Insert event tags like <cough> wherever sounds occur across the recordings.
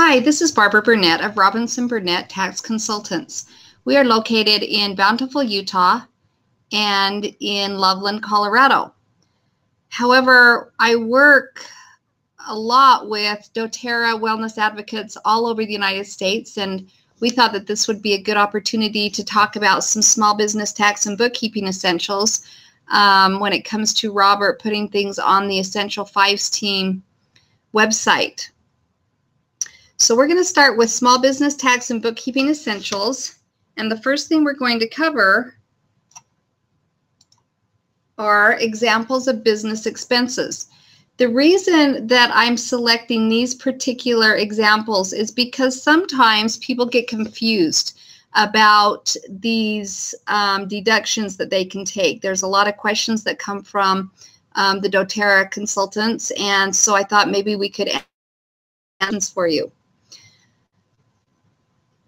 Hi, this is Barbara Burnett of Robinson Burnett Tax Consultants. We are located in Bountiful, Utah and in Loveland, Colorado. However, I work a lot with doTERRA wellness advocates all over the United States, and we thought that this would be a good opportunity to talk about some small business tax and bookkeeping essentials um, when it comes to Robert putting things on the Essential Fives team website. So we're going to start with small business tax and bookkeeping essentials. And the first thing we're going to cover are examples of business expenses. The reason that I'm selecting these particular examples is because sometimes people get confused about these um, deductions that they can take. There's a lot of questions that come from um, the doTERRA consultants, and so I thought maybe we could answer for you.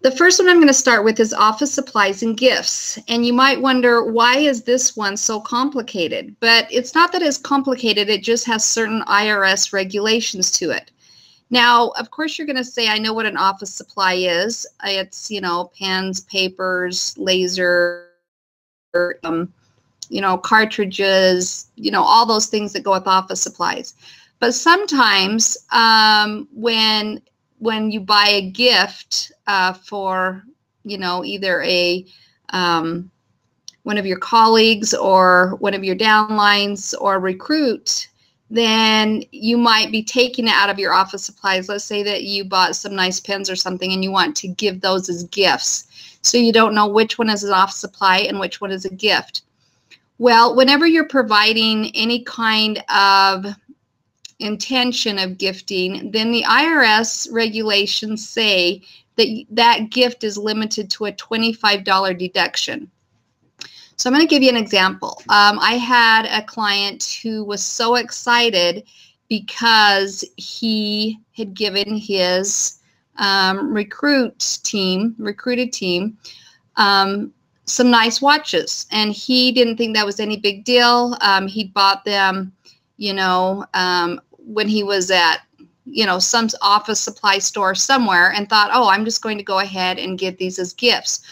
The first one I'm going to start with is office supplies and gifts. And you might wonder, why is this one so complicated? But it's not that it's complicated, it just has certain IRS regulations to it. Now, of course, you're going to say, I know what an office supply is. It's, you know, pens, papers, laser, um, you know, cartridges, you know, all those things that go with office supplies. But sometimes um, when when you buy a gift uh, for you know either a um, one of your colleagues or one of your downlines or recruit then you might be taking it out of your office supplies. Let's say that you bought some nice pens or something and you want to give those as gifts. So you don't know which one is an office supply and which one is a gift. Well whenever you're providing any kind of intention of gifting, then the IRS regulations say that that gift is limited to a $25 deduction. So I'm going to give you an example. Um, I had a client who was so excited because he had given his um, recruit team, recruited team, um, some nice watches, and he didn't think that was any big deal. Um, he bought them, you know, um, when he was at you know some office supply store somewhere and thought oh i'm just going to go ahead and give these as gifts.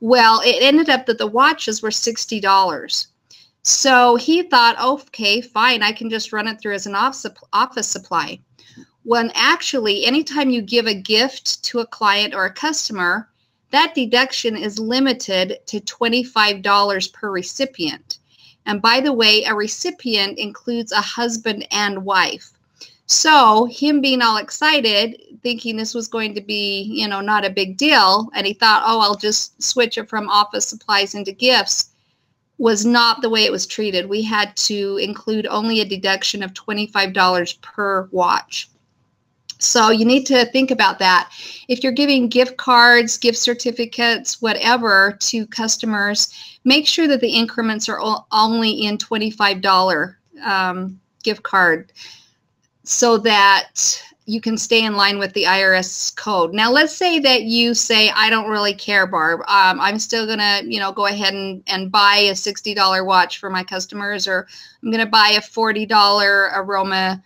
Well it ended up that the watches were $60 so he thought okay fine i can just run it through as an office supply. When actually anytime you give a gift to a client or a customer that deduction is limited to $25 per recipient. And by the way a recipient includes a husband and wife so him being all excited, thinking this was going to be, you know, not a big deal, and he thought, oh, I'll just switch it from office supplies into gifts, was not the way it was treated. We had to include only a deduction of $25 per watch. So you need to think about that. If you're giving gift cards, gift certificates, whatever to customers, make sure that the increments are only in $25 um, gift card so that you can stay in line with the IRS code. Now, let's say that you say, I don't really care, Barb. Um, I'm still going to, you know, go ahead and, and buy a $60 watch for my customers, or I'm going to buy a $40 aroma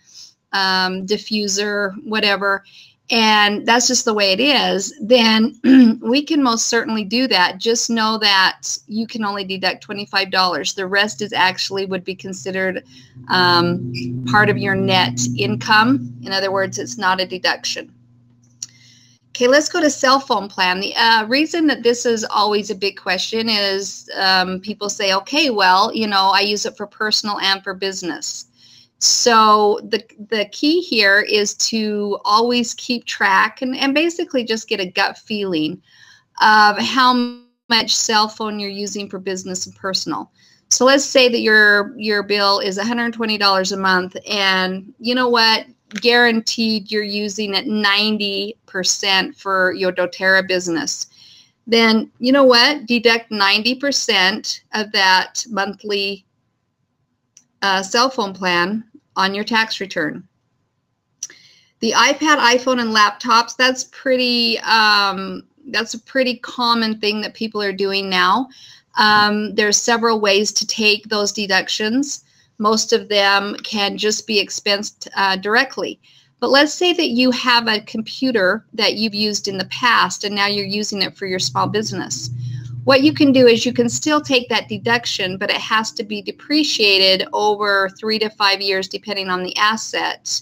um, diffuser, whatever and that's just the way it is, then <clears throat> we can most certainly do that. Just know that you can only deduct $25. The rest is actually would be considered um, part of your net income. In other words, it's not a deduction. Okay, let's go to cell phone plan. The uh, reason that this is always a big question is um, people say, okay, well, you know, I use it for personal and for business. So the the key here is to always keep track and, and basically just get a gut feeling of how much cell phone you're using for business and personal. So let's say that your your bill is $120 a month and you know what? Guaranteed you're using it 90% for your doTERRA business. Then you know what? Deduct 90% of that monthly uh, cell phone plan on your tax return. The iPad, iPhone, and laptops, that's pretty, um, that's a pretty common thing that people are doing now. Um, there's several ways to take those deductions. Most of them can just be expensed uh, directly. But let's say that you have a computer that you've used in the past and now you're using it for your small business. What you can do is you can still take that deduction, but it has to be depreciated over three to five years, depending on the asset,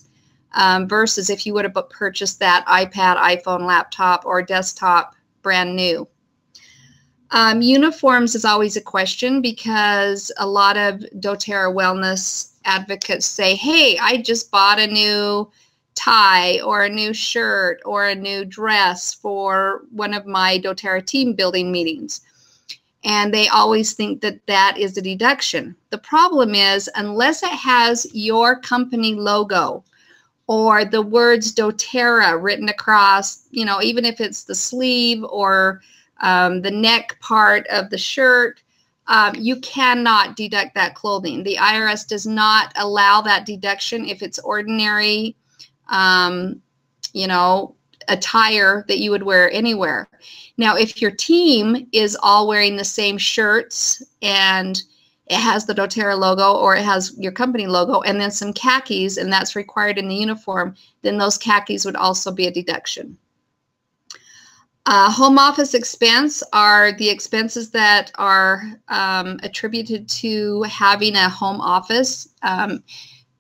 um, versus if you would have purchased that iPad, iPhone, laptop, or desktop brand new. Um, uniforms is always a question because a lot of doTERRA wellness advocates say, hey, I just bought a new tie or a new shirt or a new dress for one of my doTERRA team building meetings. And they always think that that is a deduction. The problem is, unless it has your company logo or the words doTERRA written across, you know, even if it's the sleeve or um, the neck part of the shirt, um, you cannot deduct that clothing. The IRS does not allow that deduction if it's ordinary, um, you know, attire that you would wear anywhere. Now, if your team is all wearing the same shirts and it has the doTERRA logo or it has your company logo and then some khakis and that's required in the uniform, then those khakis would also be a deduction. Uh, home office expense are the expenses that are um, attributed to having a home office. Um,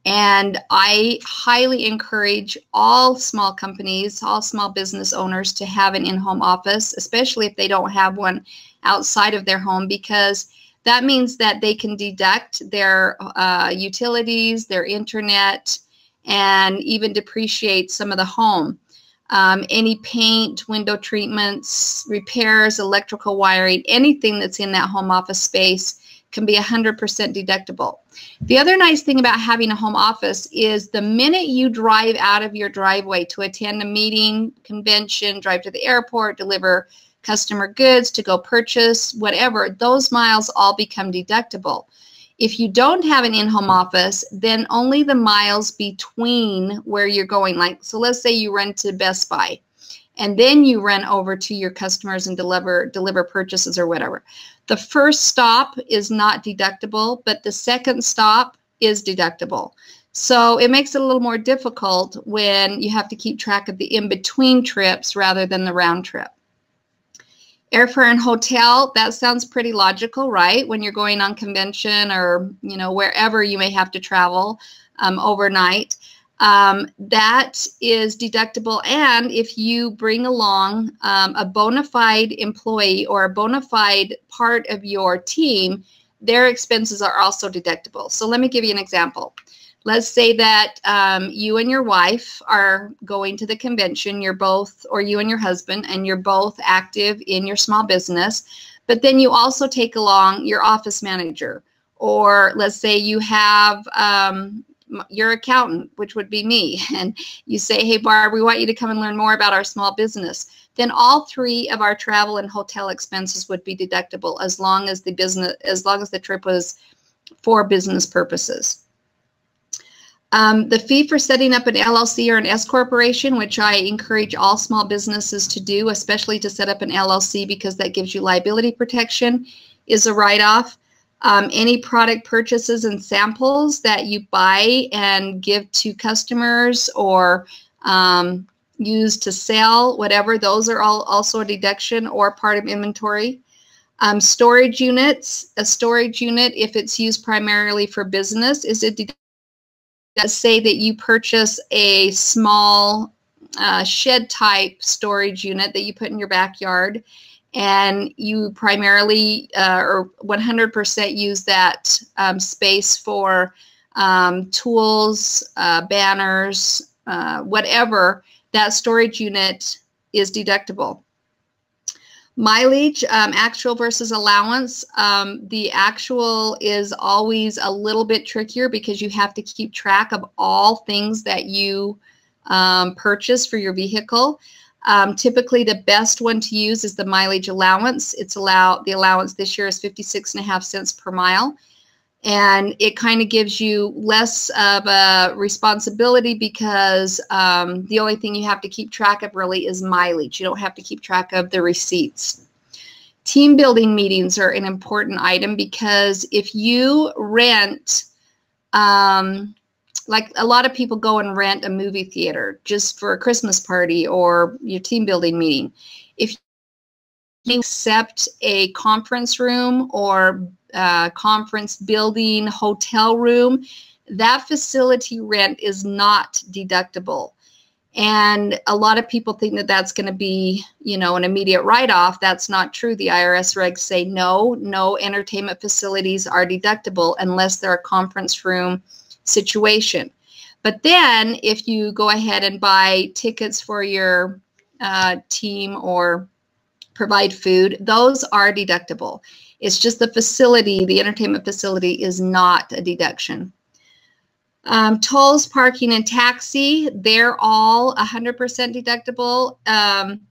and I highly encourage all small companies, all small business owners to have an in home office, especially if they don't have one outside of their home, because that means that they can deduct their uh, utilities, their internet, and even depreciate some of the home. Um, any paint, window treatments, repairs, electrical wiring, anything that's in that home office space can be 100% deductible. The other nice thing about having a home office is the minute you drive out of your driveway to attend a meeting, convention, drive to the airport, deliver customer goods, to go purchase, whatever, those miles all become deductible. If you don't have an in-home office, then only the miles between where you're going. Like, so let's say you run to Best Buy and then you run over to your customers and deliver deliver purchases or whatever. The first stop is not deductible, but the second stop is deductible. So it makes it a little more difficult when you have to keep track of the in-between trips rather than the round trip. Airfare and hotel, that sounds pretty logical, right? When you're going on convention or, you know, wherever you may have to travel um, overnight. Um, that is deductible. And if you bring along um, a bona fide employee or a bona fide part of your team, their expenses are also deductible. So let me give you an example. Let's say that um, you and your wife are going to the convention, you're both, or you and your husband, and you're both active in your small business, but then you also take along your office manager. Or let's say you have um, your accountant, which would be me, <laughs> and you say, hey, Barb, we want you to come and learn more about our small business, then all three of our travel and hotel expenses would be deductible as long as the business, as long as the trip was for business purposes. Um, the fee for setting up an LLC or an S corporation, which I encourage all small businesses to do, especially to set up an LLC because that gives you liability protection, is a write off. Um, any product purchases and samples that you buy and give to customers or um, use to sell, whatever, those are all also a deduction or part of inventory. Um, storage units, a storage unit, if it's used primarily for business, is a deduction say that you purchase a small uh, shed type storage unit that you put in your backyard and you primarily uh, or 100% use that um, space for um, tools, uh, banners, uh, whatever, that storage unit is deductible. Mileage, um, actual versus allowance. Um, the actual is always a little bit trickier because you have to keep track of all things that you um, purchase for your vehicle. Um, typically, the best one to use is the mileage allowance. It's allowed the allowance this year is 56 and a half cents per mile and it kind of gives you less of a responsibility because um, the only thing you have to keep track of really is mileage. You don't have to keep track of the receipts. Team building meetings are an important item because if you rent um, like a lot of people go and rent a movie theater just for a Christmas party or your team building meeting. If you accept a conference room or uh, conference building hotel room, that facility rent is not deductible. And a lot of people think that that's going to be, you know, an immediate write off. That's not true. The IRS regs say no, no entertainment facilities are deductible unless they're a conference room situation. But then if you go ahead and buy tickets for your uh, team or provide food, those are deductible. It's just the facility, the entertainment facility is not a deduction. Um, tolls, parking, and taxi, they're all 100% deductible. Um,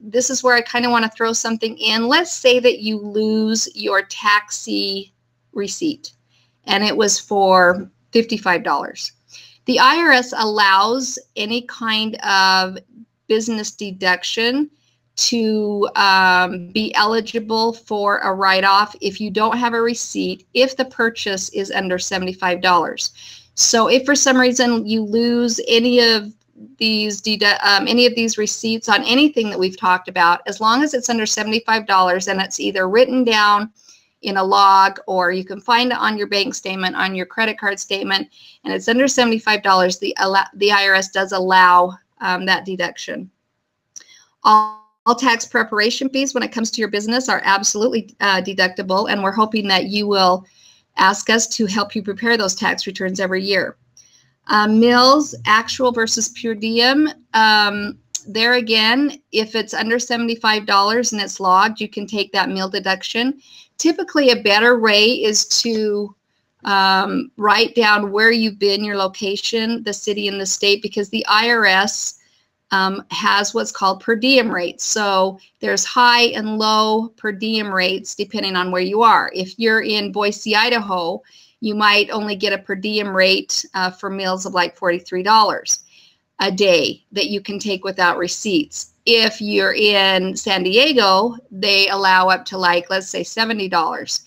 this is where I kind of want to throw something in. Let's say that you lose your taxi receipt and it was for $55. The IRS allows any kind of business deduction to um, be eligible for a write off if you don't have a receipt if the purchase is under $75. So if for some reason you lose any of these um, any of these receipts on anything that we've talked about, as long as it's under $75 and it's either written down in a log or you can find it on your bank statement, on your credit card statement, and it's under $75, the, the IRS does allow um, that deduction. All, all, tax preparation fees when it comes to your business are absolutely uh, deductible, and we're hoping that you will ask us to help you prepare those tax returns every year. Um, mills, actual versus per diem. Um, there again, if it's under $75 and it's logged, you can take that meal deduction. Typically, a better way is to um, write down where you've been, your location, the city, and the state, because the IRS um, has what's called per diem rates. So there's high and low per diem rates depending on where you are. If you're in Boise, Idaho, you might only get a per diem rate uh, for meals of like $43 a day that you can take without receipts. If you're in San Diego, they allow up to like, let's say $70.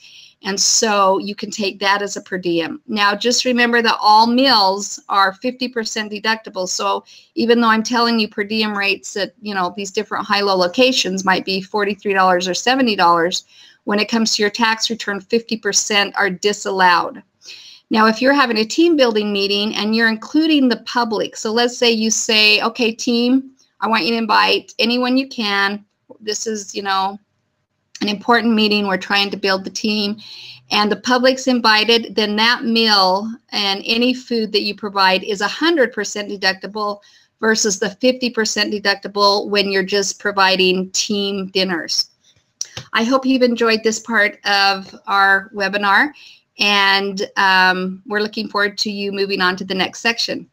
And so you can take that as a per diem. Now, just remember that all meals are 50% deductible. So even though I'm telling you per diem rates at, you know, these different high-low locations might be $43 or $70, when it comes to your tax return, 50% are disallowed. Now, if you're having a team building meeting and you're including the public, so let's say you say, okay, team, I want you to invite anyone you can. This is, you know, an important meeting. We're trying to build the team. And the public's invited, then that meal and any food that you provide is 100% deductible versus the 50% deductible when you're just providing team dinners. I hope you've enjoyed this part of our webinar and um, we're looking forward to you moving on to the next section.